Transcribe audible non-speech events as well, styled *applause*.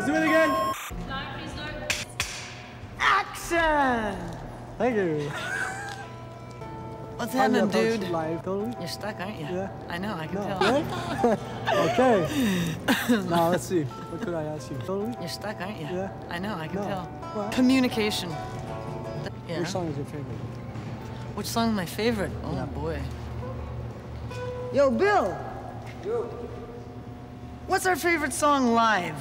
Let's do it again. Please start. Action! Thank you. What's happening, dude? Live, totally. You're stuck, aren't you? Yeah. I know, I can No, tell. *laughs* okay. *laughs* now let's see. What could I ask you? Totally. You're stuck, aren't you? Yeah. I know, I can No. tell. What? Communication. Yeah. Which song is your favorite? Which song is my favorite? Oh Yeah. boy. Yo, Bill. Yo. What's our favorite song live?